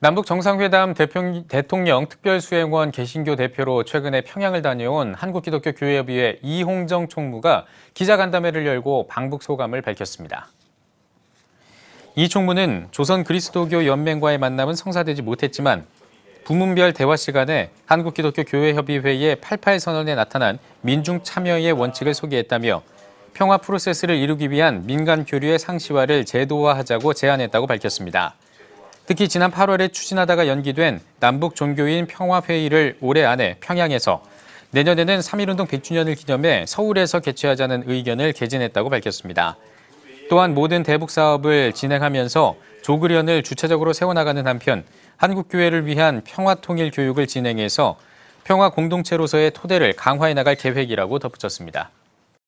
남북 정상회담 대통령 특별수행원 개신교 대표로 최근에 평양을 다녀온 한국기독교교회협의회 이홍정 총무가 기자간담회를 열고 방북 소감을 밝혔습니다. 이 총무는 조선 그리스도교 연맹과의 만남은 성사되지 못했지만 부문별 대화 시간에 한국기독교교회협의회의 88 선언에 나타난 민중 참여의 원칙을 소개했다며 평화 프로세스를 이루기 위한 민간 교류의 상시화를 제도화하자고 제안했다고 밝혔습니다. 특히 지난 8월에 추진하다가 연기된 남북 종교인 평화회의를 올해 안에 평양에서 내년에는 3.1운동 100주년을 기념해 서울에서 개최하자는 의견을 개진했다고 밝혔습니다. 또한 모든 대북 사업을 진행하면서 조그련을 주체적으로 세워나가는 한편 한국교회를 위한 평화통일 교육을 진행해서 평화 공동체로서의 토대를 강화해 나갈 계획이라고 덧붙였습니다.